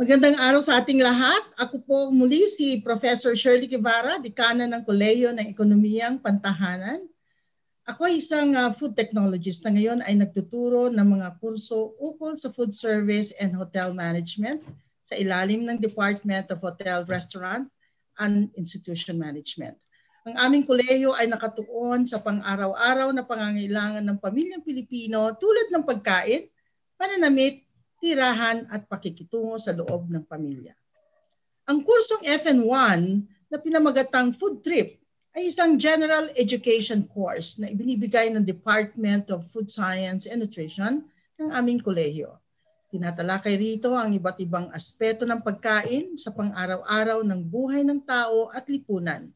Magandang araw sa ating lahat. Ako po muli si Professor Shirley Guevara, Dekana ng Koleyo ng Ekonomiyang Pantahanan. Ako ay isang uh, food technologist na ngayon ay nagtuturo ng mga kurso ukol sa food service and hotel management sa ilalim ng Department of Hotel, Restaurant and Institution Management. Ang aming kolehiyo ay nakatuon sa pang-araw-araw na pangangailangan ng pamilyang Pilipino tulad ng pagkain, pananamit, tirahan at pakikitungo sa loob ng pamilya. Ang kursong FN1 na pinamagatang Food Trip ay isang general education course na ibinibigay ng Department of Food Science and Nutrition ng aming kolehiyo. Tinatalakay rito ang iba't ibang aspeto ng pagkain sa pang-araw-araw ng buhay ng tao at lipunan.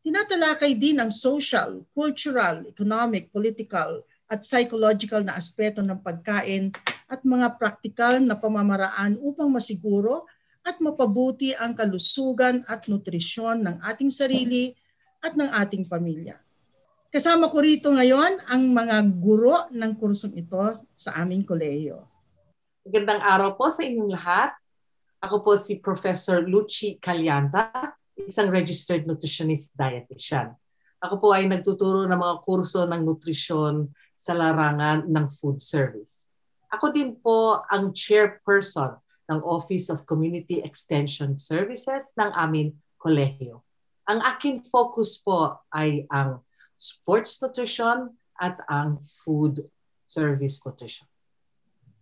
Tinatalakay din ang social, cultural, economic, political, at psychological na aspeto ng pagkain at mga praktikal na pamamaraan upang masiguro at mapabuti ang kalusugan at nutrisyon ng ating sarili at ng ating pamilya. Kasama ko rito ngayon ang mga guro ng kursong ito sa aming kolehiyo. Magandang araw po sa inyong lahat. Ako po si Professor Luci Calyanta, isang registered nutritionist dietitian. Ako po ay nagtuturo ng mga kurso ng nutrisyon sa larangan ng food service. Ako din po ang chairperson ng Office of Community Extension Services ng aming kolehiyo. Ang akin focus po ay ang sports nutrition at ang food service nutrition.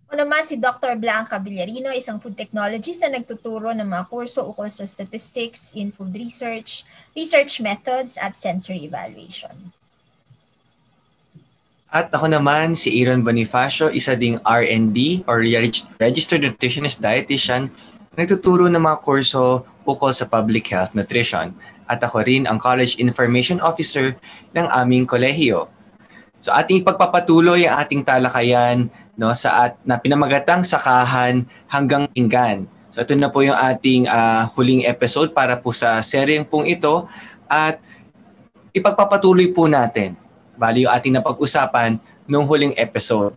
O naman si Dr. Blanca Villarino, isang food technologist na nagtuturo ng mga kurso ukol sa statistics in food research, research methods at sensory evaluation. At ako naman si Aaron Bonifacio, isa ding R&D or Registered Nutritionist Dietitian, nagtuturo ng mga kurso ukol sa Public Health Nutrition. At ako rin ang College Information Officer ng aming kolehiyo. So ating pagpapatuloy ang ating talakayan no sa at na pinamagatang sakahan hanggang pinggan. So ito na po yung ating uh, huling episode para po sa seryeng pong ito at ipagpapatuloy po natin Bali yung ating napag-usapan nung huling episode.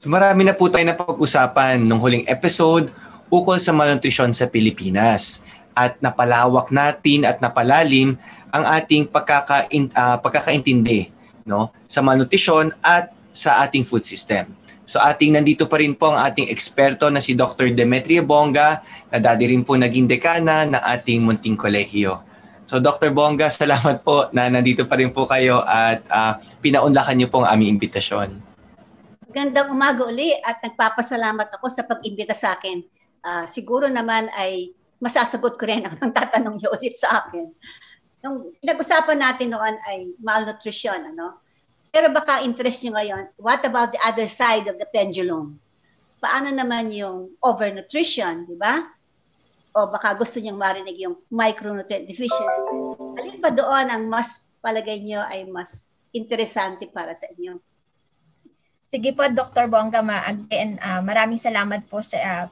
So marami na po tayo napag-usapan nung huling episode ukol sa malnutrition sa Pilipinas at napalawak natin at napalalim ang ating pagkakain, uh, pagkakaintindi no sa malnutrition at sa ating food system. So ating nandito pa rin po ang ating eksperto na si Dr. Demetria Bonga na dati rin po naging dekana ng ating munting kolehiyo. So Dr. Bongga, salamat po na nandito pa rin po kayo at uh, pinaunlakan niyo po ang aming imbitasyon. Gandang umaga uli at nagpapasalamat ako sa pag-imbita sa akin. Uh, siguro naman ay masasagot ko rin ang tatanong niyo ulit sa akin. Nung pinag-usapan natin noon ay malnutrition, ano? Pero baka interest niyo ngayon, what about the other side of the pendulum? Paano naman yung overnutrition, di ba? O baka gusto niyang marinig yung micronutrient deficiency. Alin ba doon ang mas palagay niyo ay mas interesante para sa inyo? Sige po, Dr. Bongga, again, uh, maraming salamat po sa uh,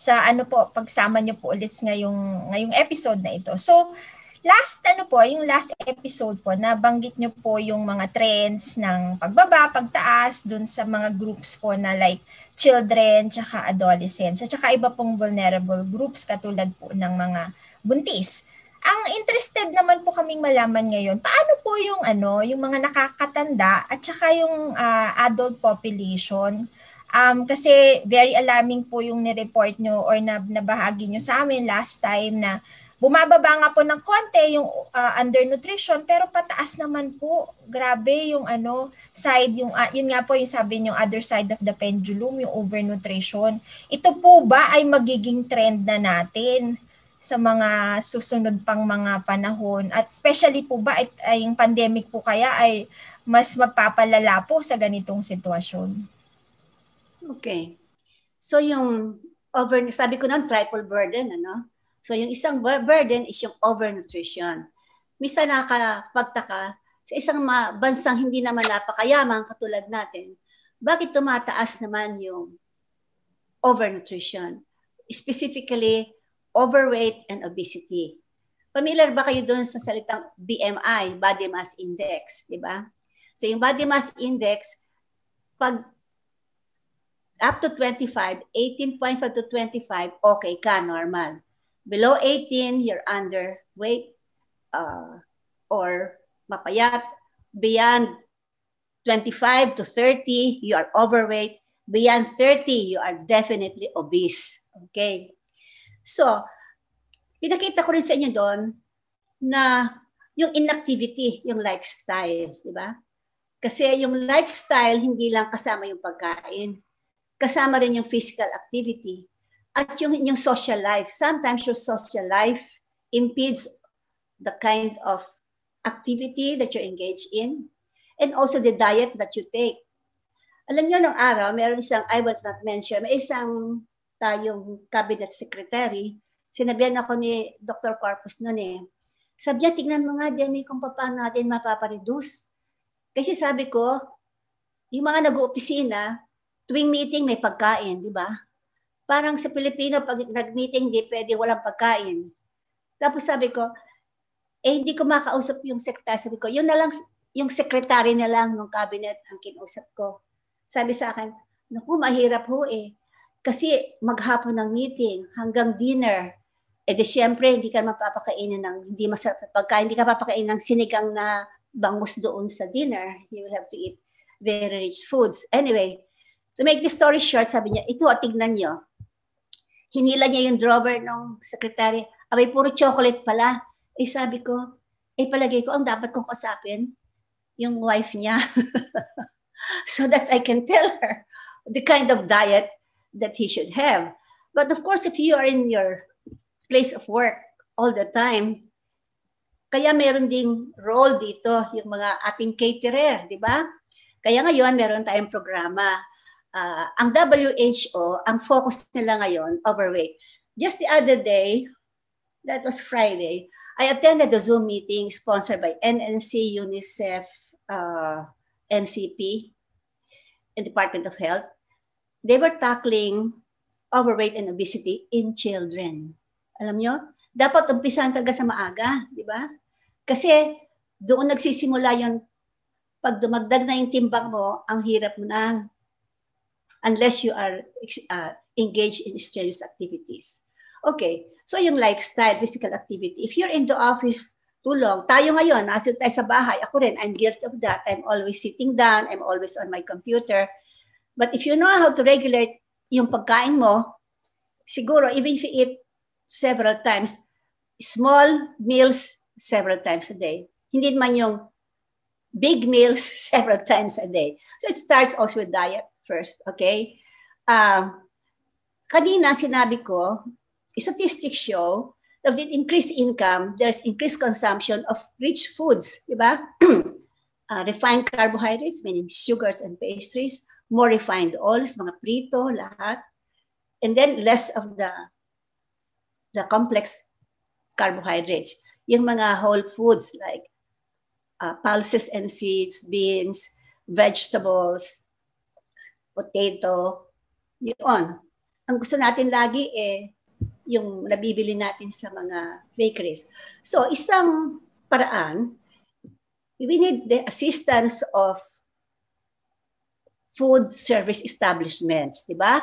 sa ano po pagsama niyo po ulit ngayong ngayong episode na ito. So, last ano po, yung last episode po, nabanggit nyo po yung mga trends ng pagbaba, pagtaas dun sa mga groups po na like children, tsaka adolescents, at tsaka iba pong vulnerable groups katulad po ng mga buntis. Ang interested naman po kaming malaman ngayon, paano po yung ano, yung mga nakakatanda at tsaka yung uh, adult population Um, kasi very alarming po yung ni-report nyo or na, nabahagi nyo sa amin last time na Bumababa nga po ng konti yung uh, undernutrition pero pataas naman po. Grabe yung ano side yung uh, yun nga po yung sabi niyo other side of the pendulum yung overnutrition. Ito po ba ay magiging trend na natin sa mga susunod pang mga panahon at especially po ba ay, ay yung pandemic po kaya ay mas magpapalala po sa ganitong sitwasyon? Okay. So yung over sabi ko ng triple burden ano So yung isang burden is yung overnutrition. Misa nakapagtaka sa isang bansang hindi naman napakayaman katulad natin, bakit tumataas naman yung overnutrition? Specifically, overweight and obesity. Familiar ba kayo doon sa salitang BMI, Body Mass Index, di ba? So yung Body Mass Index, pag up to 25, 18.5 to 25, okay ka, normal. Below 18, you're underweight uh, or mapayat. Beyond 25 to 30, you are overweight. Beyond 30, you are definitely obese. Okay? So, pinakita ko rin sa inyo doon na yung inactivity, yung lifestyle, di ba? Kasi yung lifestyle, hindi lang kasama yung pagkain. Kasama rin yung physical activity. At yung, yung social life. Sometimes your social life impedes the kind of activity that you engage in and also the diet that you take. Alam niyo, nung araw, meron isang, I will not mention, may isang tayong cabinet secretary, sinabihan ako ni Dr. Corpus noon eh, sabi niya, tignan mo nga, Demi, kung paano natin mapapareduce. Kasi sabi ko, yung mga nag-opisina, tuwing meeting may pagkain, di ba? Parang sa Pilipino, pag nag-meeting, di pwede walang pagkain. Tapos sabi ko, eh hindi ko makausap yung secretary. Sabi ko, yun na lang, yung secretary na lang ng cabinet ang kinausap ko. Sabi sa akin, naku, mahirap ho eh. Kasi maghapon ng meeting hanggang dinner. Eh di syempre, hindi ka mapapakainin ng hindi masarap na pagkain. Hindi ka papakainin ng sinigang na bangus doon sa dinner. You will have to eat very rich foods. Anyway, to make the story short, sabi niya, ito, tignan niyo. Hinila niya yung drawer ng secretary. Abay, puro chocolate pala. Eh sabi ko, eh palagay ko, ang dapat kong kasapin, yung wife niya. so that I can tell her the kind of diet that he should have. But of course, if you are in your place of work all the time, kaya meron ding role dito yung mga ating caterer, di ba? Kaya ngayon, meron tayong programa. Uh, ang WHO, ang focus nila ngayon, overweight. Just the other day, that was Friday, I attended a Zoom meeting sponsored by NNC, UNICEF, uh, NCP, and Department of Health, they were tackling overweight and obesity in children. Alam nyo? Dapat umpisan talaga sa maaga, di ba? Kasi doon nagsisimula yung pag dumagdag na yung timbang mo, ang hirap mo na unless you are uh, engaged in strenuous activities. Okay, so yung lifestyle, physical activity. If you're in the office tulong. Tayo ngayon, nasa tayo sa bahay, ako rin, I'm guilty of that. I'm always sitting down, I'm always on my computer. But if you know how to regulate yung pagkain mo, siguro, even if you eat several times, small meals several times a day. Hindi man yung big meals several times a day. So it starts also with diet first, okay? Um, kanina sinabi ko, statistics show that with increased income, there's increased consumption of rich foods, di ba? uh, refined carbohydrates, meaning sugars and pastries, more refined oils, mga prito, lahat. And then less of the the complex carbohydrates. Yung mga whole foods like uh, pulses and seeds, beans, vegetables, potato, yun. Ang gusto natin lagi eh yung nabibili natin sa mga bakeries. So, isang paraan, we need the assistance of food service establishments, di ba?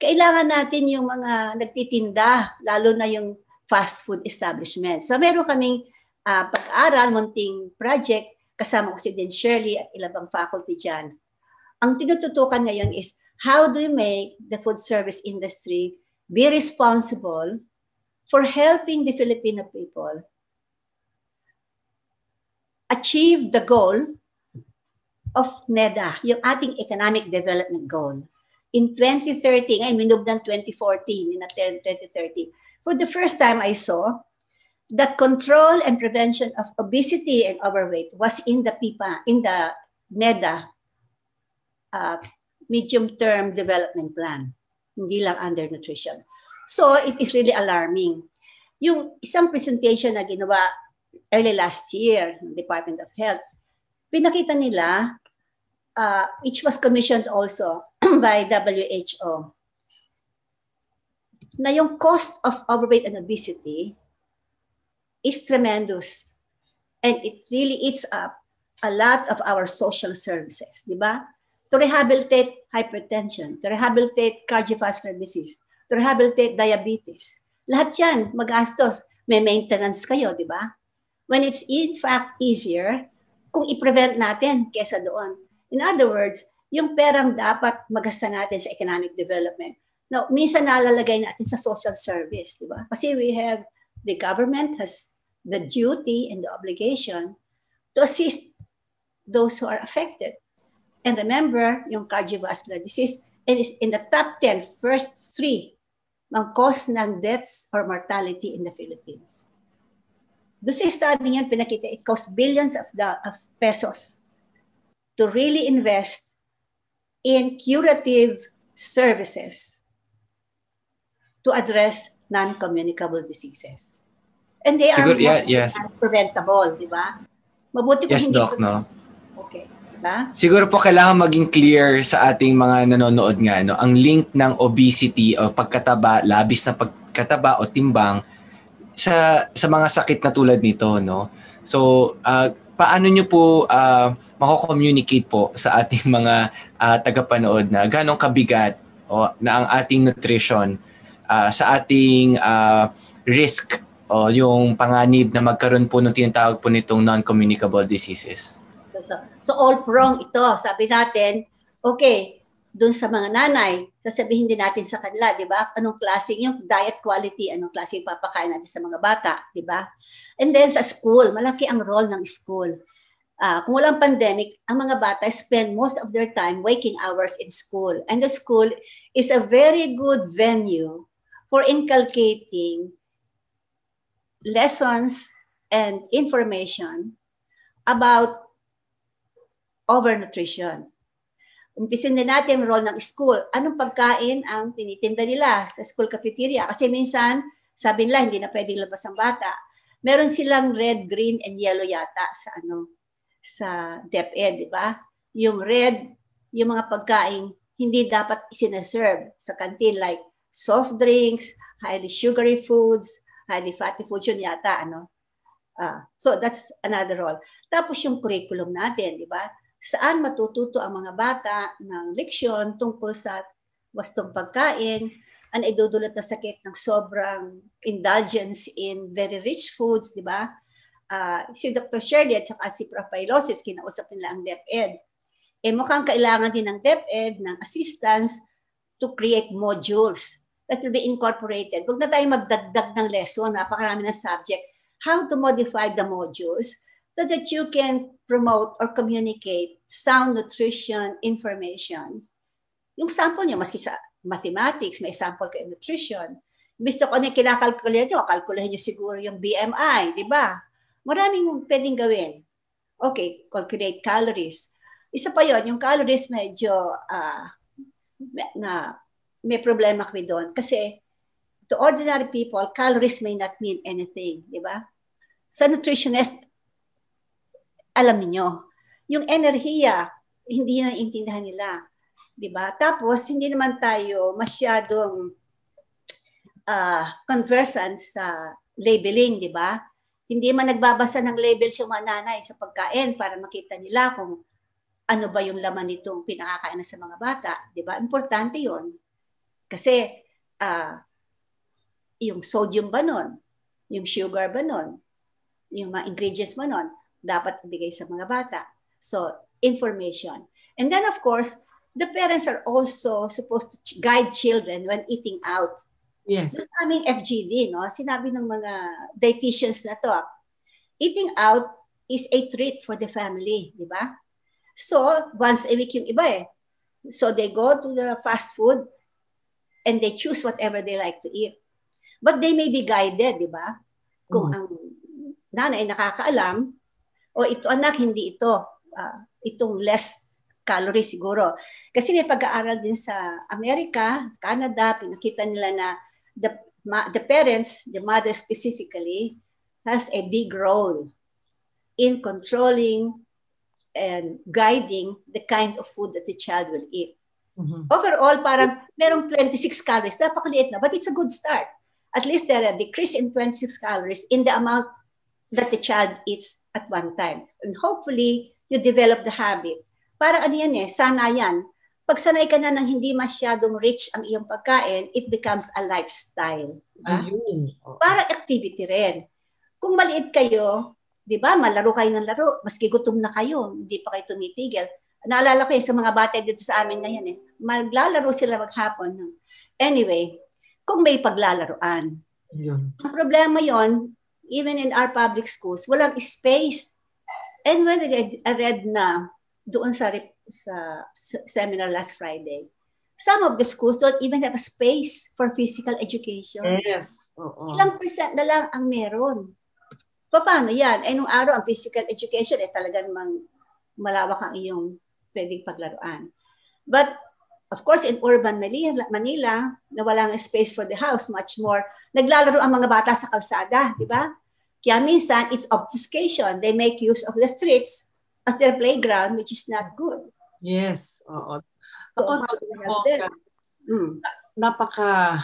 Kailangan natin yung mga nagtitinda, lalo na yung fast food establishments. So, meron kaming uh, pag-aaral, munting project, kasama ko si Dean Shirley at ilabang faculty dyan. Ang tinututukan ngayon is how do we make the food service industry be responsible for helping the Filipino people achieve the goal of NEDA, yung ating economic development goal. In 2030, ngayon minub ng 2014, in 2030, for the first time I saw that control and prevention of obesity and overweight was in the PIPA, in the NEDA uh, medium-term development plan hindi lang undernutrition. So it is really alarming. Yung isang presentation na ginawa early last year ng Department of Health, pinakita nila, uh, which was commissioned also by WHO, na yung cost of overweight and obesity is tremendous. And it really eats up a lot of our social services, di ba? To rehabilitate hypertension, to rehabilitate cardiovascular disease, to rehabilitate diabetes. Lahat yan, magastos. May maintenance kayo, di ba? When it's in fact easier kung i-prevent natin kesa doon. In other words, yung perang dapat magasta natin sa economic development. Now, minsan nalalagay natin sa social service, di ba? Kasi we have, the government has the duty and the obligation to assist those who are affected. And remember, yung cardiovascular disease and is in the top 10, first three ng cause ng deaths or mortality in the Philippines. Doon sa study niyan, pinakita, it cost billions of, the, of pesos to really invest in curative services to address non-communicable diseases. And they Siguro, are yeah, yeah. preventable, di ba? Mabuti kung Yes, hindi Doc, no? Ba? Siguro po kailangan maging clear sa ating mga nanonood nga no ang link ng obesity o pagkataba, labis na pagkataba o timbang sa sa mga sakit na tulad nito no. So uh, paano niyo po uh, mako-communicate po sa ating mga uh, tagapanood na ganong kabigat o na ang ating nutrition uh, sa ating uh, risk o yung panganib na magkaroon po ng tinatawag po nitong non-communicable diseases. So, so all prong ito, sabi natin, okay, dun sa mga nanay, sasabihin din natin sa kanila, di ba? Anong klaseng yung diet quality, anong klaseng papakain natin sa mga bata, di ba? And then sa school, malaki ang role ng school. Uh, kung walang pandemic, ang mga bata spend most of their time waking hours in school. And the school is a very good venue for inculcating lessons and information about overnutrition. Umpisin din natin ang role ng school. Anong pagkain ang tinitinda nila sa school cafeteria? Kasi minsan, sabi nila, hindi na pwedeng labas ang bata. Meron silang red, green, and yellow yata sa ano sa DepEd, di ba? Yung red, yung mga pagkain hindi dapat isinaserve sa canteen like soft drinks, highly sugary foods, highly fatty foods, yun yata, ano? Uh, so that's another role. Tapos yung curriculum natin, di ba? Saan matututo ang mga bata ng leksyon tungkol sa wastong pagkain, ang idudulot na sakit ng sobrang indulgence in very rich foods, di ba? Uh, si Dr. Shirley at saka si Prof. Pilosis, kinausap nila ang DepEd. Eh mukhang kailangan din ng DepEd ng assistance to create modules that will be incorporated. Huwag na tayo magdagdag ng lesson, napakarami ng subject. How to modify the modules so that you can promote or communicate sound nutrition information. Yung sample niyo, maski sa mathematics, may sample kayo nutrition. Gusto ko na kinakalkulate nyo, kalkulahin nyo siguro yung BMI, di ba? Maraming pwedeng gawin. Okay, calculate calories. Isa pa yon yung calories medyo uh, na may problema kami doon. Kasi to ordinary people, calories may not mean anything, di ba? Sa nutritionist, alam niyo yung enerhiya, hindi na intindihan nila. Di ba? Tapos, hindi naman tayo masyadong uh, conversant sa labeling, di ba? Hindi man nagbabasa ng labels yung mga nanay sa pagkain para makita nila kung ano ba yung laman nitong pinakakain sa mga bata. Di ba? Importante yon Kasi, uh, yung sodium ba nun? Yung sugar ba nun? Yung mga ingredients mo nun? Dapat ibigay sa mga bata. So, information. And then, of course, the parents are also supposed to guide children when eating out. Yes. Sa aming FGD, no, sinabi ng mga dietitians na to, eating out is a treat for the family, di ba? So, once a week yung iba eh. So, they go to the fast food and they choose whatever they like to eat. But they may be guided, di ba? Kung mm. ang nanay nakakaalam, o ito anak, hindi ito, uh, itong less calories siguro. Kasi may pag-aaral din sa Amerika, Canada, pinakita nila na the, ma, the parents, the mother specifically, has a big role in controlling and guiding the kind of food that the child will eat. Mm-hmm. Overall, parang merong 26 calories. Napakaliit na, but it's a good start. At least there are decrease in 26 calories in the amount that the child eats at one time. And hopefully, you develop the habit para ano yan eh, sana yan. Pag sanay ka na ng hindi masyadong rich ang iyong pagkain, it becomes a lifestyle. Ayun. Oo. Para activity rin. Kung maliit kayo, di ba, malaro kayo ng laro, maski gutom na kayo, hindi pa kayo tumitigil. Naalala ko yun sa mga bata dito sa amin ngayon eh, maglalaro sila maghapon. Anyway, kung may paglalaroan. Ayun. Ang problema yon even in our public schools, walang space. And when I read, I read na doon sa, sa, seminar last Friday, some of the schools don't even have a space for physical education. Yes. Oo. Ilang percent na lang ang meron. Pa- Paano yan? Eh, nung araw, ang physical education, eh, talagang mang, malawak ang iyong pwedeng paglaruan. But, of course, in urban Manila, Manila na walang space for the house, much more, naglalaro ang mga bata sa kalsada, di ba? Kaya minsan, it's obfuscation. They make use of the streets as their playground, which is not good. Yes. Oo. So, Ako, how do we help them? Hmm. napaka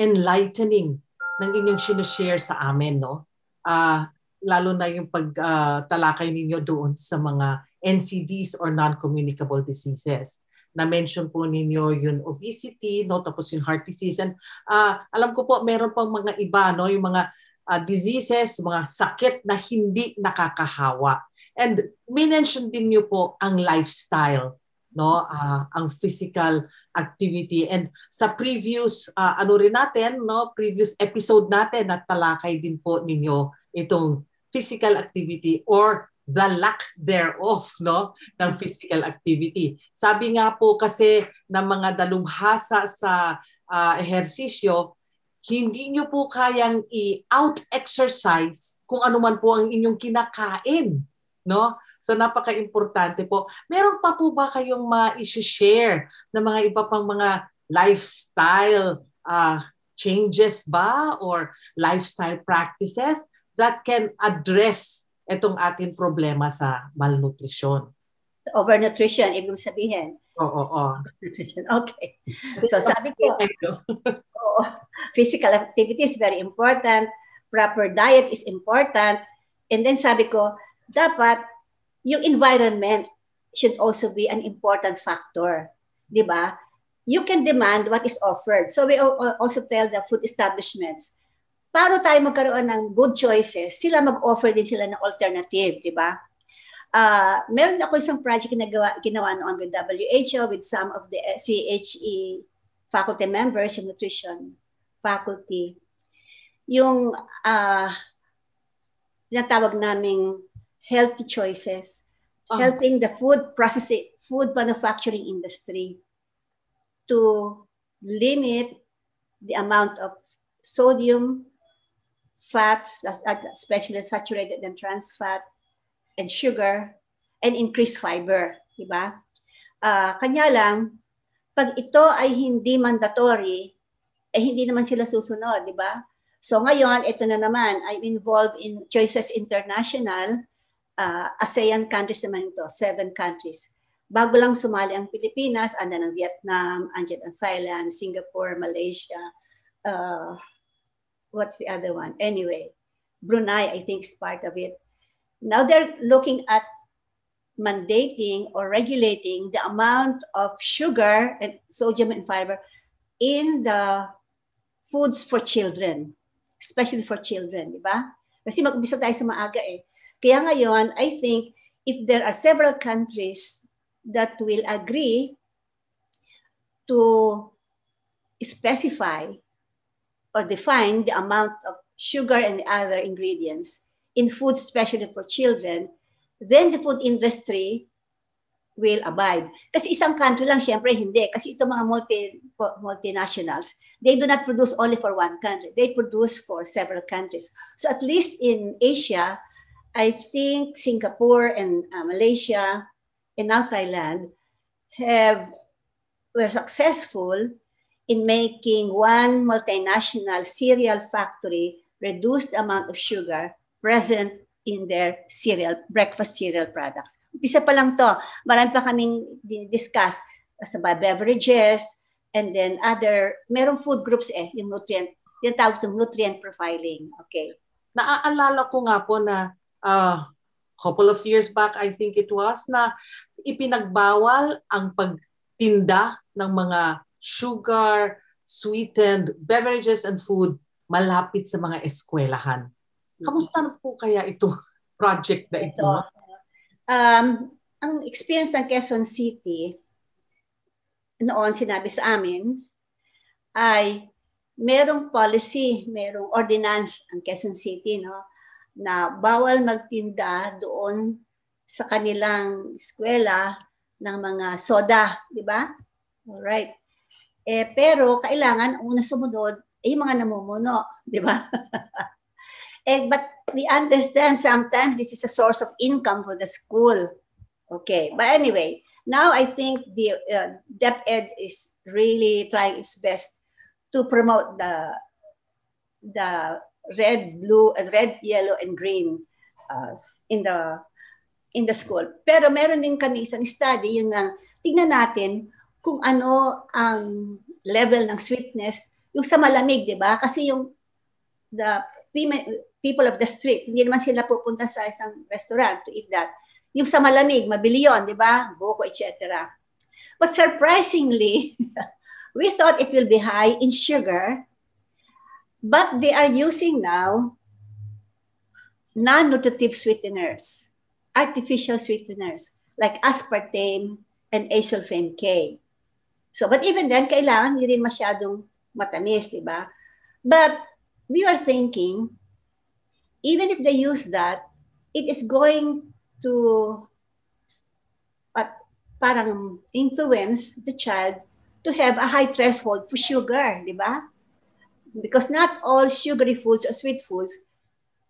enlightening ng inyong sinashare sa amin, no? Ah, lalo na yung pagtalakay ninyo doon sa mga NCDs or non-communicable diseases. Na-mention po ninyo yung obesity, no? tapos yung heart disease. And, ah, alam ko po, meron pang mga iba, no? yung mga ah, diseases, mga sakit na hindi nakakahawa. And mention din niyo po ang lifestyle, no? Ah, ang physical activity. And sa previous ah, ano rin natin, no, previous episode natin natalakay din po ninyo itong physical activity or the lack thereof no ng physical activity. Sabi nga po kasi ng mga dalumhasa sa ah, ehersisyo, hindi nyo po kayang i-out exercise kung ano man po ang inyong kinakain, no? So napaka-importante po. Meron pa po ba kayong ma-share na mga iba pang mga lifestyle uh, changes ba or lifestyle practices that can address itong ating problema sa malnutrition? Overnutrition, ibig sabihin. Oo, oo. Nutrition, okay. So sabi ko, Oo. physical activity is very important. Proper diet is important. And then sabi ko, dapat yung environment should also be an important factor. Di ba? You can demand what is offered. So we al- al- also tell the food establishments, paano tayo magkaroon ng good choices, sila mag-offer din sila ng alternative, di ba? Uh, meron ako isang project na ginawa, ginawa noon with WHO, with some of the eh, CHE faculty members, yung nutrition faculty, yung uh, tinatawag naming healthy choices, Ah. helping the food processing, food manufacturing industry to limit the amount of sodium, fats, especially saturated and trans fat, and sugar, and increase fiber, di ba? Ah, kanya lang, pag ito ay hindi mandatory, eh hindi naman sila susunod, di ba? So ngayon, ito na naman, I'm involved in Choices International, uh, ASEAN countries naman ito, seven countries. Bago lang sumali ang Pilipinas, anda ng Vietnam, andyan ang Thailand, Singapore, Malaysia, uh, what's the other one? Anyway, Brunei, I think, is part of it. Now they're looking at mandating or regulating the amount of sugar and sodium and fiber in the foods for children, especially for children, di ba? Kasi mag-umpisa tayo sa maaga eh. Kaya ngayon, I think if there are several countries that will agree to specify or define the amount of sugar and other ingredients in foods, especially for children, then the food industry will abide. Kasi isang country lang, syempre hindi. Kasi ito mga multi, multinationals, they do not produce only for one country. They produce for several countries. So at least in Asia, I think Singapore and uh, Malaysia and now Thailand have were successful in making one multinational cereal factory reduce the amount of sugar present in their cereal, breakfast cereal products. Umpisa pa lang to. Marami pa kaming discuss sa beverages and then other, merong food groups eh, yung nutrient, yung tawag itong nutrient profiling. Okay. Naaalala ko nga po na uh, couple of years back, I think it was, na ipinagbawal ang pagtinda ng mga sugar, sweetened beverages and food malapit sa mga eskwelahan. Kamusta na po kaya ito project na ito? ito um, ang experience ng Quezon City noon sinabi sa amin ay merong policy, merong ordinance ang Quezon City no na bawal magtinda doon sa kanilang eskwela ng mga soda, di ba? All right. Eh, pero kailangan, una sumunod, eh, yung mga namumuno, di ba? eh, but we understand sometimes this is a source of income for the school. Okay, but anyway, now I think the uh, DepEd is really trying its best to promote the the red, blue, and red, yellow, and green uh, in the in the school. Pero meron din kami isang study, yun nga, tingnan natin kung ano ang level ng sweetness yung sa malamig, di ba? Kasi yung the people of the street, hindi naman sila pupunta sa isang restaurant to eat that. Yung sa malamig, mabili yun, di ba? Buko, etc. But surprisingly, we thought it will be high in sugar, but they are using now non-nutritive sweeteners, artificial sweeteners, like aspartame and asulfame K. So, but even then, kailangan hindi rin masyadong matamis, di ba? But we are thinking, even if they use that, it is going to uh, parang influence the child to have a high threshold for sugar, di ba? Because not all sugary foods or sweet foods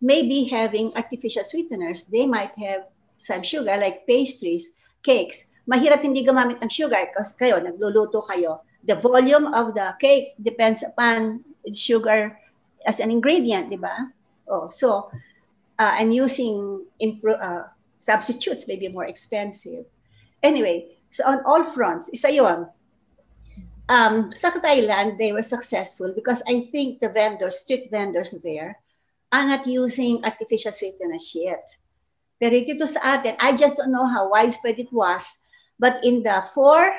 may be having artificial sweeteners. They might have some sugar like pastries, cakes, mahirap hindi gumamit ng sugar kasi kayo, nagluluto kayo. The volume of the cake depends upon sugar as an ingredient, di ba? Oh, so, uh, and using impro- uh, substitutes may be more expensive. Anyway, so on all fronts, isa yun. Um, sa Thailand, they were successful because I think the vendors, street vendors there, are not using artificial sweeteners yet. Pero ito sa atin, I just don't know how widespread it was But in the four,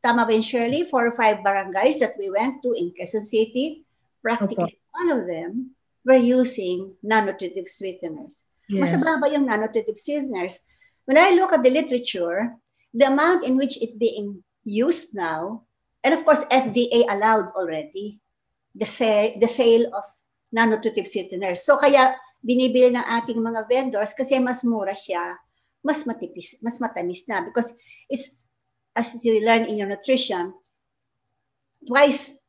tama ba Shirley, four or five barangays that we went to in Quezon City, practically okay. all of them were using non-nutritive sweeteners. Yes. Mas ba yung non-nutritive sweeteners? When I look at the literature, the amount in which it's being used now, and of course FDA allowed already the, sa- the sale of non-nutritive sweeteners. So kaya binibili ng ating mga vendors kasi mas mura siya mas matipis, mas matamis na because it's as you learn in your nutrition, twice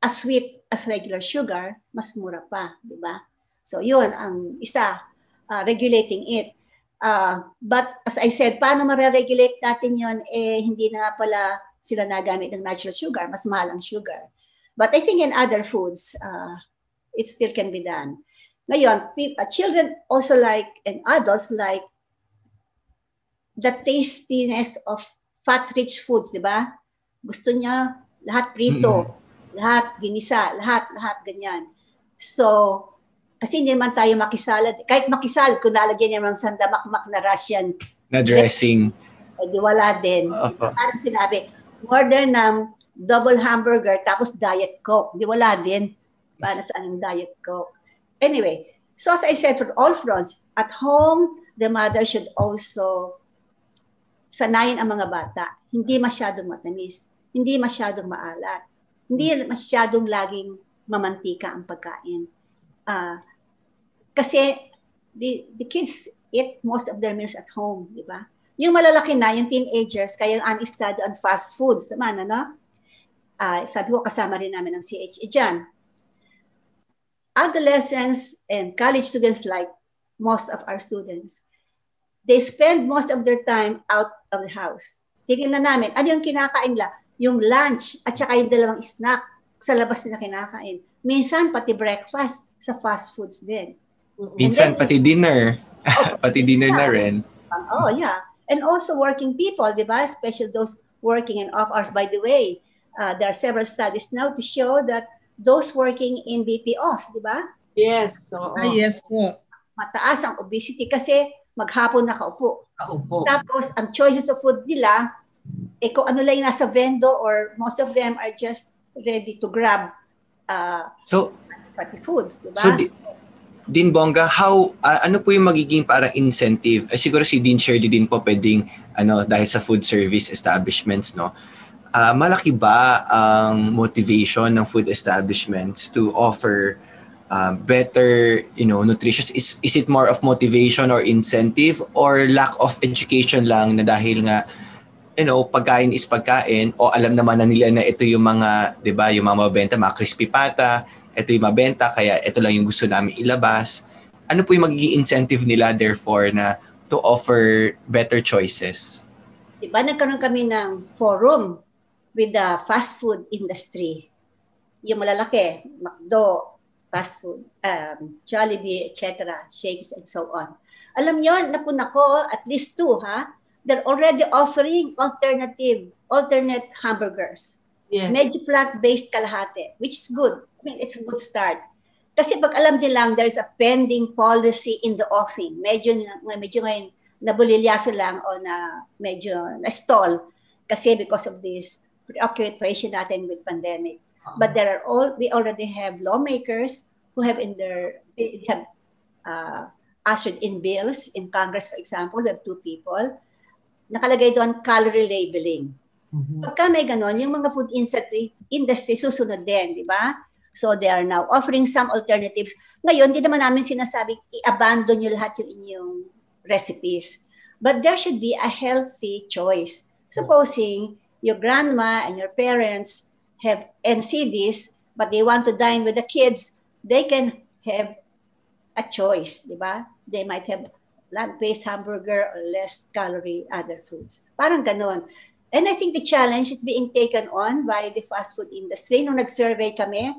as sweet as regular sugar, mas mura pa, di ba? So yun ang isa, uh, regulating it. Uh, but as I said, paano mare-regulate natin yun? Eh, hindi na nga pala sila nagamit ng natural sugar, mas mahal ang sugar. But I think in other foods, uh, it still can be done. Ngayon, people, children also like, and adults like the tastiness of fat-rich foods, di ba? Gusto niya lahat prito, mm-hmm. lahat ginisa, lahat, lahat ganyan. So, kasi hindi naman tayo makisalad. Kahit makisalad, kung nalagyan niya ng sandamakmak na Russian na dressing, eh, di wala din. Uh-huh. Parang sinabi, order ng double hamburger tapos diet coke. Di wala din. Para sa anong diet coke. Anyway, so as I said, for all fronts, at home, the mother should also sanayin ang mga bata. Hindi masyadong matamis, hindi masyadong maalat, hindi masyadong laging mamantika ang pagkain. Uh, kasi the, the kids eat most of their meals at home, di ba? Yung malalaki na, yung teenagers, kaya yung unstudied on fast foods naman, ano? Uh, sabi ko, kasama rin namin ng CHE dyan. Adolescents and college students like most of our students, they spend most of their time out of the house. Tingnan namin, ano yung kinakain nila? Yung lunch at saka yung dalawang snack sa labas nila kinakain. Minsan, pati breakfast sa fast foods din. Minsan, then, pati dinner. Oh, pati dinner yeah. na rin. Oh, yeah. And also working people, di ba? Especially those working in off hours. By the way, uh, there are several studies now to show that those working in BPOs, di ba? Yes. So, ah, yes po. Mataas ang obesity kasi maghapon nakaupo. Kaupo. Tapos, ang choices of food nila, eh kung ano lang yung nasa vendo or most of them are just ready to grab uh, So, fatty foods, di ba? so di, Din Bongga, how ah, ano po yung magiging parang incentive? Eh, siguro si Dean Shirley din po pwedeng ano dahil sa food service establishments, no? Ah, malaki ba ang motivation ng food establishments to offer uh, better, you know, nutrition? Is is it more of motivation or incentive or lack of education lang na dahil nga you know, pagkain is pagkain o alam naman na nila na ito yung mga, 'di ba, yung mga mabenta, mga crispy pata, ito yung mabenta kaya ito lang yung gusto namin ilabas. Ano po yung magiging incentive nila therefore na to offer better choices? Di ba nagkaroon kami ng forum with the fast food industry. Yung malalaki, McDo, fast food, um, Jollibee, etc., shakes and so on. Alam nyo, napuna ko, at least two, ha? They're already offering alternative, alternate hamburgers. Yes. Medyo plant-based kalahati, which is good. I mean, it's a good start. Kasi pag alam nilang there's a pending policy in the offing, medyo, medyo ngayon nabulilyaso lang o na medyo na-stall kasi because of this preoccupation natin with pandemic. But there are all, we already have lawmakers who have in their, they have uh, ushered in bills in Congress, for example, we have two people, nakalagay doon calorie labeling. Mhm. Pagka may ganon, yung mga food industry, industry susunod din, di ba? So they are now offering some alternatives. Ngayon, di naman namin sinasabing i-abandon nyo lahat yung inyong recipes. But there should be a healthy choice. Supposing your grandma and your parents have NCDs, but they want to dine with the kids, they can have a choice, di ba? They might have plant-based hamburger or less calorie other foods. Parang ganon. And I think the challenge is being taken on by the fast food industry. Nung nag-survey kami,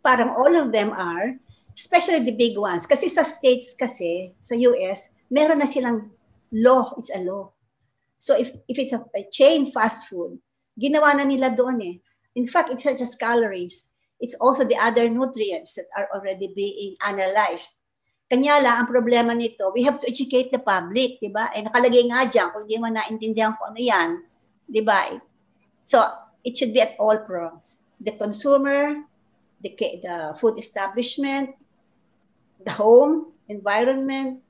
parang all of them are, especially the big ones. Kasi sa states kasi, sa US, meron na silang law. It's a law. So if, if it's a, a chain fast food, ginawa na nila doon eh. In fact, it's not just calories. It's also the other nutrients that are already being analyzed. Kanya lang, ang problema nito, we have to educate the public, di ba? Eh, nakalagay nga dyan, kung hindi man naintindihan ko ano yan, di ba? So, it should be at all prongs. The consumer, the, the food establishment, the home environment,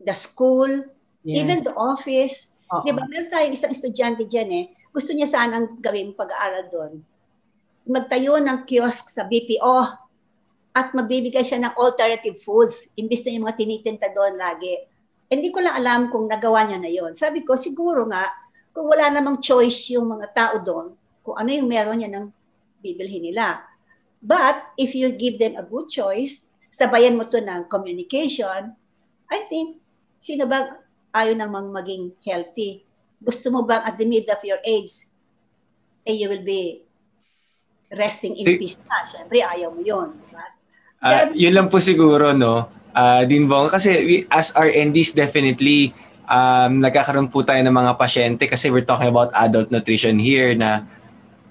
the school, Yes. even the office. Oo. Di ba? Meron tayong isang estudyante dyan eh. Gusto niya sanang gawin pag-aaral doon. Magtayo ng kiosk sa BPO at magbibigay siya ng alternative foods imbis na yung mga tinitinta doon lagi. Hindi ko lang alam kung nagawa niya na yon. Sabi ko, siguro nga, kung wala namang choice yung mga tao doon, kung ano yung meron niya ng bibilhin nila. But if you give them a good choice, sabayan mo to ng communication, I think, sino ba ayaw namang maging healthy? Gusto mo bang at the mid of your age, eh you will be resting in peace na? Siyempre, ayaw mo yun. Diba? Ah, yun lang po siguro, no? Ah, din Bong, kasi we, as RNDs, definitely, um, nagkakaroon po tayo ng mga pasyente kasi we're talking about adult nutrition here na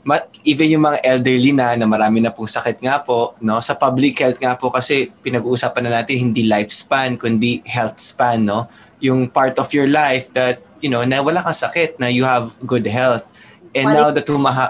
ma- even yung mga elderly na na marami na pong sakit nga po, no? Sa public health nga po kasi pinag-uusapan na natin hindi lifespan kundi health span, no? Yung part of your life that, you know, na wala kang sakit, na you have good health. And Quality- now that humaha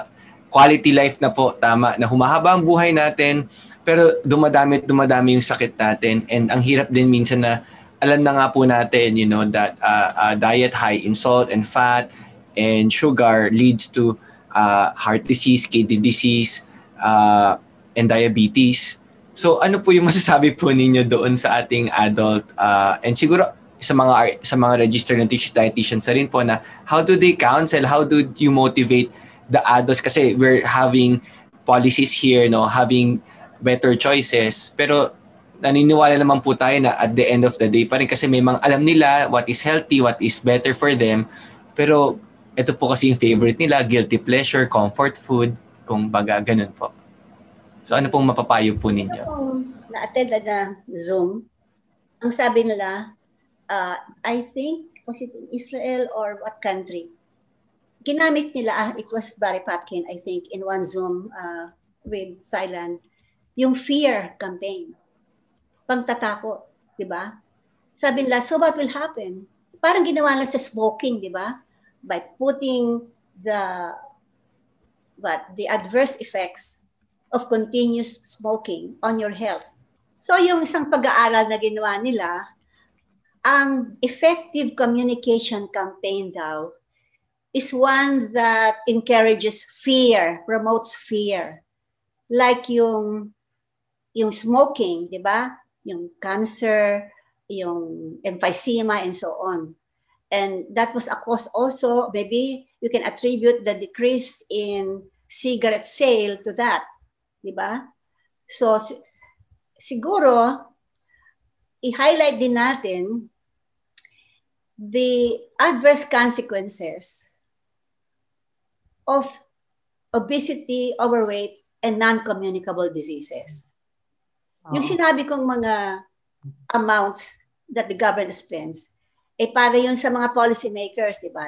quality life na po, tama, na humahaba ang buhay natin, pero dumadami dumadami yung sakit natin. And ang hirap din minsan na alam na nga po natin, you know, that uh, uh, diet high in salt and fat and sugar leads to uh, heart disease, kidney disease, uh, and diabetes. So ano po yung masasabi po ninyo doon sa ating adult uh, and siguro sa mga sa mga registered nutrition dietitians na rin po na how do they counsel, how do you motivate the adults kasi we're having policies here, no, having better choices. Pero naniniwala naman po tayo na at the end of the day pa rin kasi may mga alam nila what is healthy, what is better for them. Pero ito po kasi yung favorite nila, guilty pleasure, comfort food, kung baga, ganun po. So ano pong mapapayo po ninyo? Na-attend na Zoom, ang sabi nila, uh, I think, was it in Israel or what country? Ginamit nila, ah, it was Barry Patkin, I think, in one Zoom uh, with Thailand, yung fear campaign. Pangtatakot, di ba? sabi nila, so what will happen? Parang ginawa nila sa smoking, di ba? By putting the what the adverse effects of continuous smoking on your health. So yung isang pag-aaral na ginawa nila, ang effective communication campaign daw is one that encourages fear, promotes fear. Like yung yung smoking, 'di ba? Yung cancer, yung emphysema and so on. And that was a cause also, maybe you can attribute the decrease in cigarette sale to that. Di ba? So, siguro, i-highlight din natin the adverse consequences of obesity, overweight, and non-communicable diseases. Oh. Yung sinabi kong mga amounts that the government spends, eh para yun sa mga policymakers, di ba?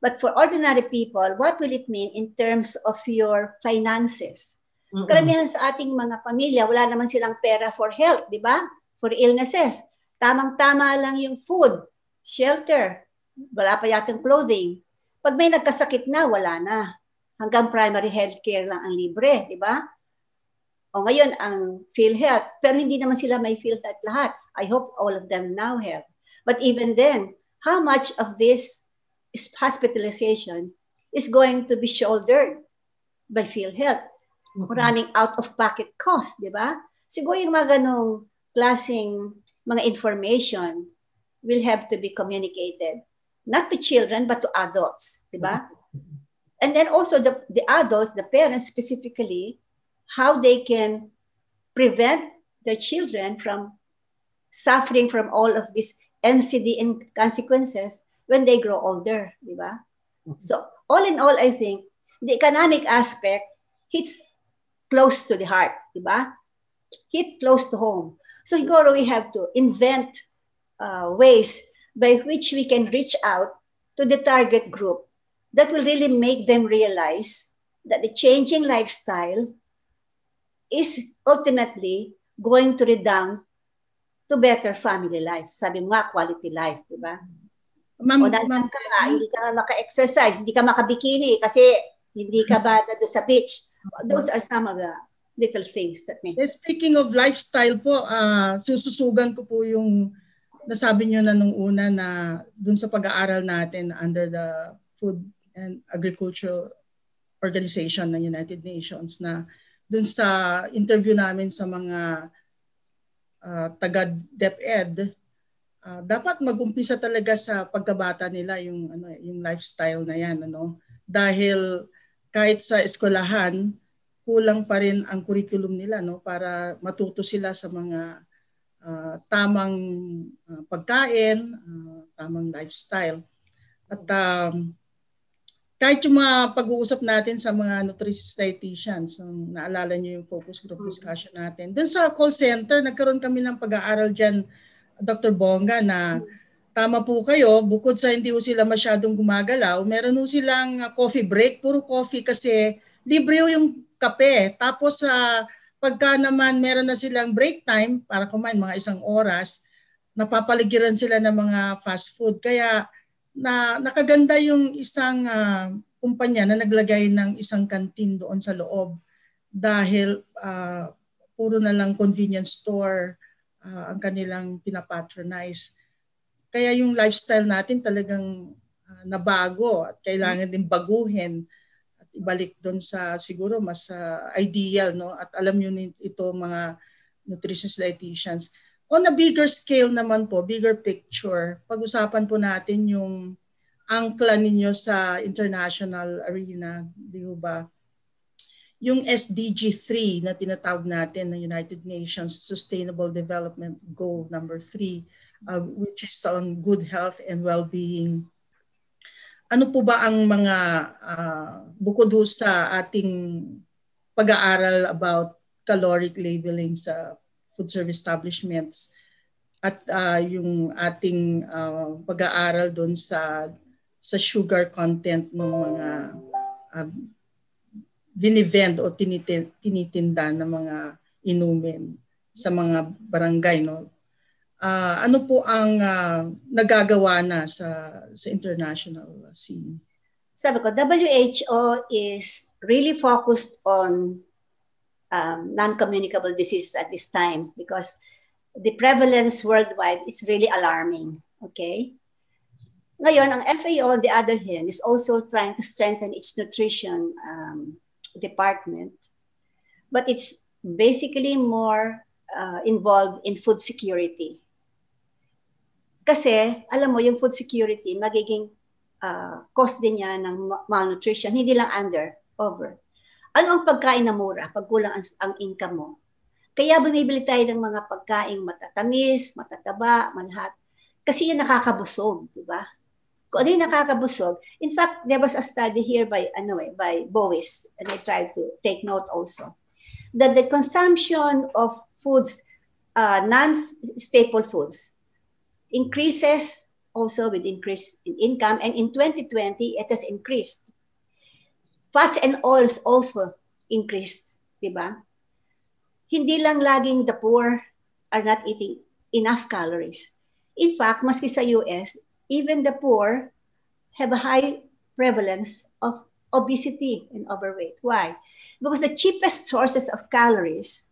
But for ordinary people, what will it mean in terms of your finances? Mm-hmm. Karamihan sa ating mga pamilya, wala naman silang pera for health, di ba? For illnesses. Tamang-tama lang yung food, shelter, wala pa yatang clothing. Pag may nagkasakit na, wala na. Hanggang primary health care lang ang libre, di ba? O ngayon, ang PhilHealth, pero hindi naman sila may PhilHealth lahat. I hope all of them now have. But even then, how much of this hospitalization is going to be shouldered by PhilHealth? Maraming out-of-pocket cost, di ba? Siguro yung mga ganong klaseng mga information will have to be communicated. Not to children, but to adults, di ba? And then also the, the adults, the parents specifically, how they can prevent their children from suffering from all of these NCD consequences when they grow older, di ba? Mm-hmm. So, all in all, I think, the economic aspect hits close to the heart, di ba? Hit close to home. So, siguro we have to invent uh, ways by which we can reach out to the target group that will really make them realize that the changing lifestyle is ultimately going to redound to better family life. Sabi mo nga, quality life, di ba? Ma'am, o ma'am, ka hindi ka maka-exercise, hindi ka maka-bikini kasi hindi ka bata do sa beach. Those are some of the little things that may... Speaking of lifestyle po, uh, sususugan ko po yung nasabi nyo na nung una na dun sa pag-aaral natin under the Food and Agriculture Organization ng United Nations na dun sa interview namin sa mga uh, taga DepEd, uh, dapat magumpisa talaga sa pagkabata nila yung ano yung lifestyle na yan ano. Dahil kahit sa eskwelahan kulang pa rin ang curriculum nila no para matuto sila sa mga uh, tamang uh, pagkain, uh, tamang lifestyle. At um, kahit yung mga pag-uusap natin sa mga nutrition dietitians, um, naalala niyo yung focus group mm-hmm. discussion natin. Doon sa call center, nagkaroon kami ng pag-aaral dyan, Dr. Bonga, na tama po kayo, bukod sa hindi po sila masyadong gumagalaw, meron po silang coffee break, puro coffee kasi libre yung kape. Tapos sa uh, pagka naman meron na silang break time para kumain mga isang oras, napapaligiran sila ng mga fast food. Kaya na nakaganda yung isang uh, kumpanya na naglagay ng isang kantin doon sa loob dahil uh, puro na lang convenience store uh, ang kanilang pinapatronize. Kaya yung lifestyle natin talagang uh, nabago at kailangan din baguhin at ibalik doon sa siguro mas uh, ideal no at alam niyo ito mga nutritionist dietitians On a bigger scale naman po, bigger picture, pag-usapan po natin yung angkla ninyo sa international arena, di ba? Yung SDG 3 na tinatawag natin ng United Nations Sustainable Development Goal number 3, uh, which is on good health and well-being. Ano po ba ang mga uh, bukod sa ating pag-aaral about caloric labeling sa food service establishments at uh, yung ating uh, pag-aaral doon sa sa sugar content ng mga uh, binivend o tinitin, tinitinda ng mga inumin sa mga barangay no uh, ano po ang uh, nagagawa na sa sa international scene? Sabi ko, WHO is really focused on um, non-communicable diseases at this time because the prevalence worldwide is really alarming. Okay? Ngayon, ang FAO, on the other hand, is also trying to strengthen its nutrition um, department. But it's basically more uh, involved in food security. Kasi, alam mo, yung food security, magiging uh, cost din niya ng malnutrition, hindi lang under, over. Ano ang pagkain na mura pag kulang ang, ang income mo? Kaya bumibili tayo ng mga pagkain matatamis, matataba, malahat. Kasi yun nakakabusog, di ba? Kung ano yung nakakabusog. In fact, there was a study here by, ano eh, by Bowis, and I tried to take note also, that the consumption of foods, uh, non-staple foods, increases also with increase in income. And in 2020, it has increased. Fats and oils also increased, di ba? Hindi lang laging the poor are not eating enough calories. In fact, maski sa US, even the poor have a high prevalence of obesity and overweight. Why? Because the cheapest sources of calories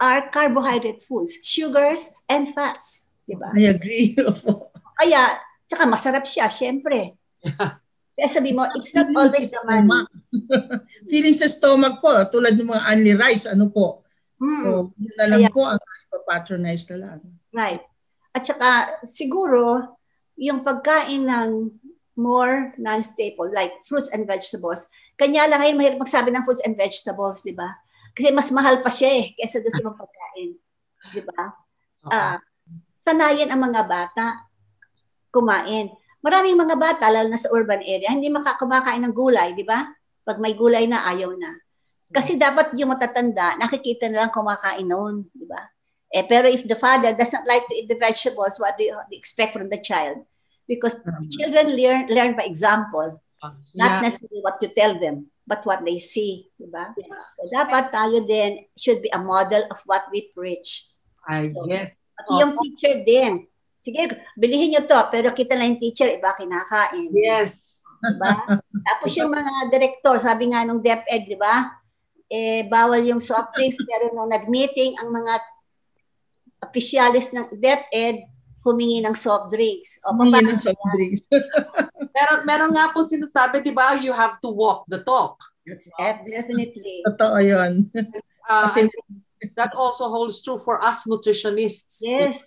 are carbohydrate foods, sugars, and fats. Diba? I agree. Kaya, tsaka masarap siya, syempre. Kaya sabi mo, it's not always the money. Feeling sa stomach po, tulad ng mga only rice, ano po. Hmm. So, yun na lang Kaya, po ang patronize na lang. Right. At saka, siguro, yung pagkain ng more non-staple, like fruits and vegetables. Kanya lang ngayon mahirap magsabi ng fruits and vegetables, di ba? Kasi mas mahal pa siya eh, kesa doon sa mga pagkain. Di ba? Uh, sanayan ang mga bata kumain. Maraming mga bata, lalo na sa urban area, hindi makakumakain ng gulay, di ba? Pag may gulay na, ayaw na. Kasi dapat yung matatanda, nakikita na lang kumakain noon, di ba? Eh, pero if the father doesn't like to eat the vegetables, what do you expect from the child? Because mm-hmm. children learn learn by example, uh, not yeah. necessarily what you tell them, but what they see, di ba? Yeah. So dapat tayo din should be a model of what we preach. I so, guess. Pati yung teacher din. Sige, bilihin nyo to, pero kita lang yung teacher, iba kinakain. Yes. Diba? Tapos yung mga director, sabi nga nung DepEd, di ba? Eh, bawal yung soft drinks, pero nung nag-meeting ang mga opisyalis ng DepEd humingi ng soft drinks. O, humingi ng soft drinks. meron, meron nga po sinasabi, di ba, you have to walk the talk. That's definitely. Totoo yun. Uh, that also holds true for us nutritionists. Yes.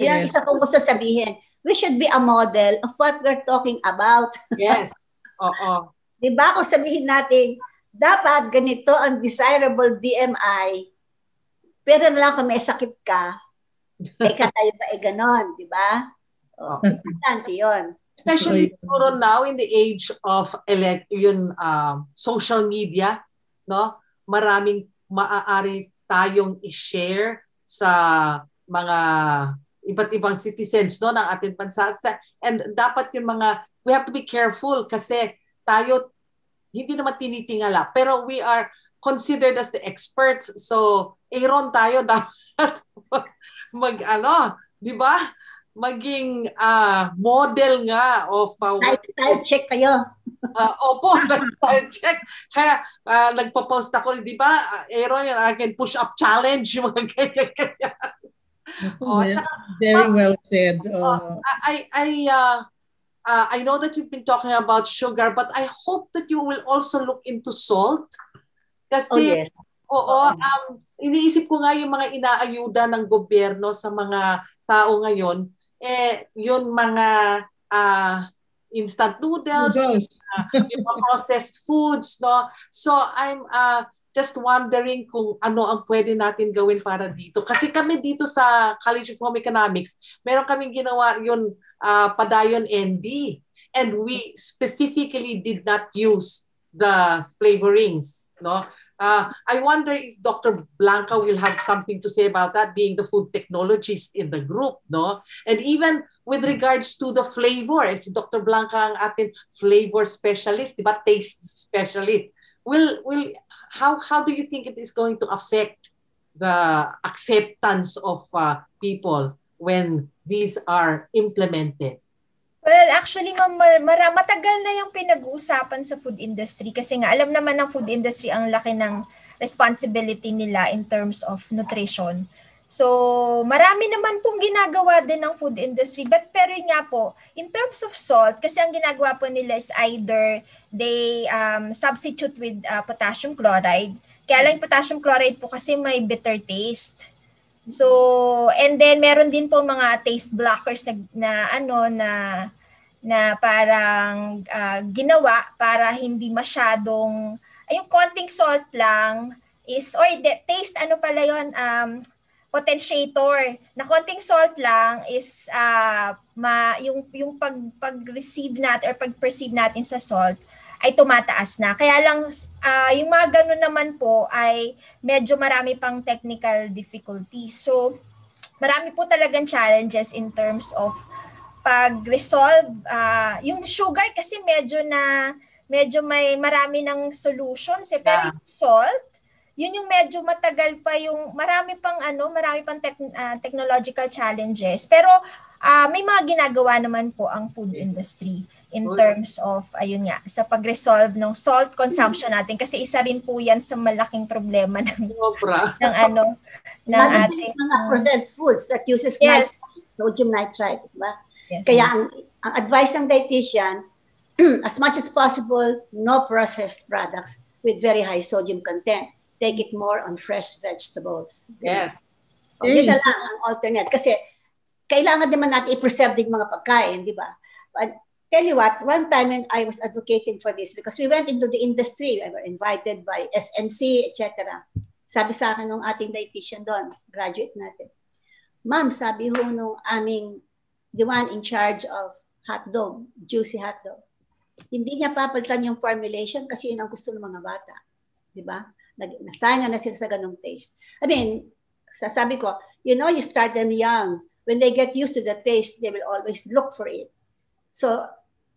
Yan yes. isa kong gusto sabihin. We should be a model of what we're talking about. Yes. Oo. Di ba kung sabihin natin, dapat ganito ang desirable BMI, pero na lang kung may sakit ka, Teka tayo ba eh ganon, di ba? Oh, importante yun. Especially siguro now in the age of elect yun uh, social media, no? Maraming maaari tayong i-share sa mga iba't ibang citizens no ng ating bansa and dapat yung mga we have to be careful kasi tayo hindi naman tinitingala pero we are considered as the experts so Aaron tayo dapat mag ano, 'di ba? Maging uh, model nga of uh, lifestyle check kayo. uh, opo, lifestyle check. Kaya uh, nagpo-post ako, 'di ba? Aaron, yung akin push up challenge yung mga ganyan. ganyan. oh, tsaka, Very well said. Uh, I I uh, uh, I know that you've been talking about sugar, but I hope that you will also look into salt. Kasi, oh, yes. oo, um, iniisip ko nga yung mga inaayuda ng gobyerno sa mga tao ngayon, eh, yun mga uh, instant noodles, noodles. uh, yung mga processed foods, no? So, I'm uh, just wondering kung ano ang pwede natin gawin para dito. Kasi kami dito sa College of Home Economics, meron kaming ginawa yun uh, padayon ND. And we specifically did not use the flavorings, no? Uh, I wonder if Dr. Blanca will have something to say about that, being the food technologist in the group, no? And even with regards to the flavor, si Dr. Blanca ang atin flavor specialist, di? Taste specialist. Will, will, how, how do you think it is going to affect the acceptance of uh, people when these are implemented? Well, actually, ma'am, mar- matagal na yung pinag-uusapan sa food industry kasi nga alam naman ng food industry ang laki ng responsibility nila in terms of nutrition. So, marami naman pong ginagawa din ng food industry. But pero nga po, in terms of salt, kasi ang ginagawa po nila is either they um, substitute with uh, potassium chloride. Kaya lang potassium chloride po kasi may bitter taste. So, and then meron din po mga taste blockers na, na ano na na parang uh, ginawa para hindi masyadong ay yung konting salt lang is or the taste ano pala yon um potentiator na konting salt lang is uh, ma, yung, yung pag, pag-receive natin or pag-perceive natin sa salt ay tumataas na. Kaya lang, uh, yung mga ganun naman po ay medyo marami pang technical difficulties. So, marami po talagang challenges in terms of pag-resolve. Uh, yung sugar kasi medyo na, medyo may marami ng solutions eh. Pero yung salt, yun yung medyo matagal pa yung marami pang ano, marami pang tech, uh, technological challenges. Pero uh, may mga ginagawa naman po ang food industry in terms of ayun nga sa pag-resolve ng salt consumption natin kasi isa rin po 'yan sa malaking problema ng ng ano ng ating mga processed foods that uses yes. nitrite, sodium nitrite, di ba? Yes. Kaya ang, ang advice ng dietitian as much as possible no processed products with very high sodium content take it more on fresh vegetables. Yes. O, yun na lang ang alternate. Kasi kailangan naman natin i-preserve din mga pagkain, di ba? But tell you what, one time when I was advocating for this because we went into the industry, we were invited by SMC, etc. Sabi sa akin ng ating dietitian doon, graduate natin, Ma'am, sabi ho nung aming the one in charge of hot dog, juicy hot dog, hindi niya papalitan yung formulation kasi yun ang gusto ng mga bata. Di ba? nasanay na sila sa ganong taste. I mean, sasabi ko, you know, you start them young. When they get used to the taste, they will always look for it. So,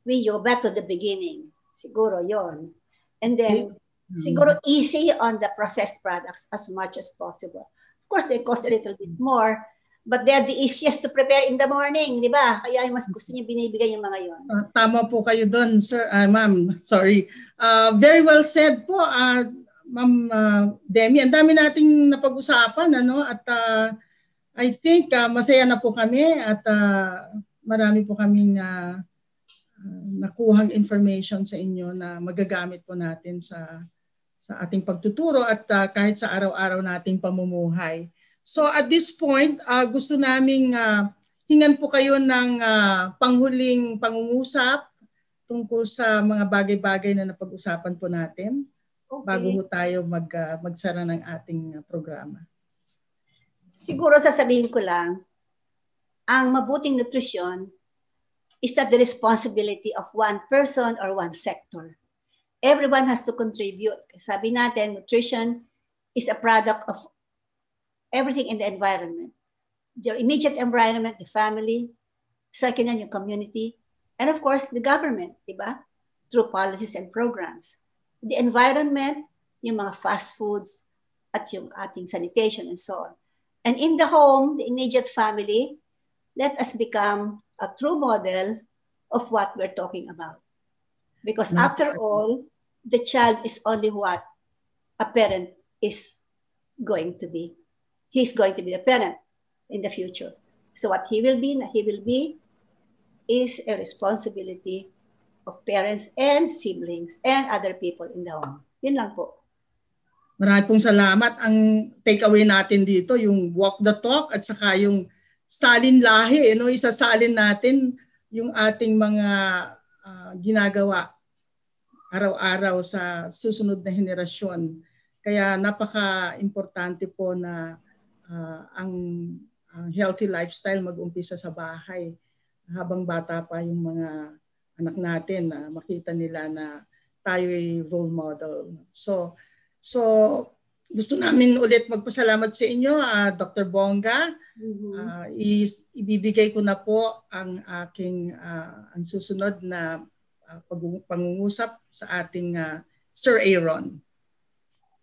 we go back to the beginning. Siguro yon. And then, mm-hmm. siguro easy on the processed products as much as possible. Of course, they cost a little bit more, but they're the easiest to prepare in the morning, di ba? Kaya mas gusto niyo binibigay yung mga yon. Uh, tama po kayo doon, sir. Uh, ma'am, sorry. Uh, very well said po. Uh, Ma'am uh, Demi, ang dami nating napag-usapan ano at uh, I think uh, masaya na po kami at uh, marami po kaming uh, nakuhang information sa inyo na magagamit po natin sa sa ating pagtuturo at uh, kahit sa araw-araw nating pamumuhay. So at this point, uh, gusto naming uh, hingan po kayo ng uh, panghuling pangungusap tungkol sa mga bagay-bagay na napag-usapan po natin okay. bago ho tayo mag, uh, magsara ng ating uh, programa? Siguro sasabihin ko lang, ang mabuting nutrisyon is not the responsibility of one person or one sector. Everyone has to contribute. Sabi natin, nutrition is a product of everything in the environment. Your immediate environment, the family, second yan, yung community, and of course, the government, di ba? Through policies and programs the environment, yung mga fast foods, at yung ating sanitation and so on. And in the home, the immediate family, let us become a true model of what we're talking about. Because mm-hmm. after all, the child is only what a parent is going to be. He's going to be a parent in the future. So what he will be, he will be, is a responsibility of parents and siblings and other people in the home. Yun lang po. Marami pong salamat. Ang takeaway natin dito, yung walk the talk at saka yung salin lahi. No? Isasalin natin yung ating mga uh, ginagawa araw-araw sa susunod na henerasyon. Kaya napaka-importante po na uh, ang, ang healthy lifestyle mag-umpisa sa bahay habang bata pa yung mga anak natin na makita nila na tayo ay role model. So, so gusto namin ulit magpasalamat sa inyo, uh, ah, Dr. Bongga. Mm-hmm. Uh, is, ibibigay ko na po ang aking uh, ang susunod na uh, pangungusap sa ating uh, Sir Aaron.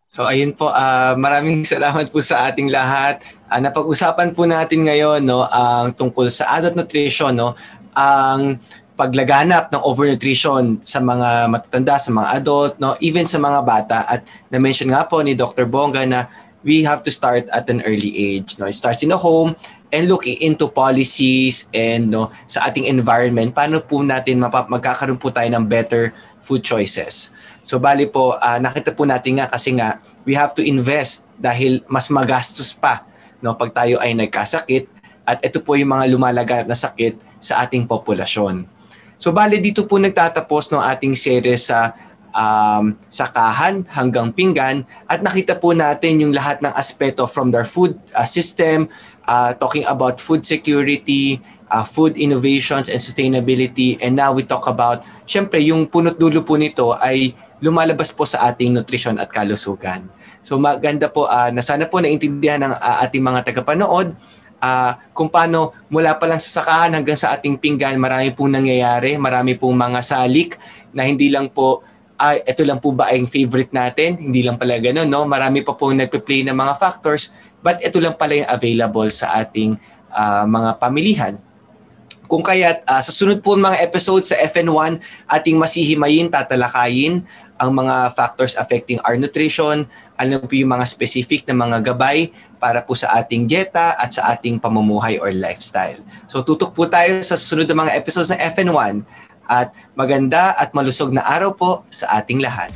So ayun po, uh, maraming salamat po sa ating lahat. Uh, napag-usapan po natin ngayon no ang tungkol sa adult nutrition no, ang paglaganap ng overnutrition sa mga matatanda, sa mga adult, no, even sa mga bata at na-mention nga po ni Dr. Bonga na we have to start at an early age. No? It starts in the home and looking into policies and no, sa ating environment, paano po natin mapap- magkakaroon po tayo ng better food choices. So bali po, uh, nakita po natin nga kasi nga we have to invest dahil mas magastos pa no pag tayo ay nagkasakit at ito po yung mga lumalaganap na sakit sa ating populasyon. So bali dito po nagtatapos no ating series sa um, sakahan hanggang pinggan at nakita po natin yung lahat ng aspeto from their food uh, system, uh, talking about food security, uh, food innovations and sustainability and now we talk about syempre yung punot dulo po nito ay lumalabas po sa ating nutrition at kalusugan. So maganda po uh, na sana po naintindihan ng uh, ating mga tagapanood uh, kung paano mula pa lang sa sakahan hanggang sa ating pinggan, marami pong nangyayari, marami pong mga salik na hindi lang po ay ito lang po ba ang favorite natin? Hindi lang pala ganoon, no? Marami pa pong nagpe-play ng mga factors, but ito lang pala yung available sa ating uh, mga pamilihan. Kung kaya uh, sa sunod po mga episodes sa FN1, ating masihimayin, tatalakayin ang mga factors affecting our nutrition, ano po yung mga specific na mga gabay para po sa ating dieta at sa ating pamumuhay or lifestyle. So tutok po tayo sa sunod na mga episodes ng FN1 at maganda at malusog na araw po sa ating lahat.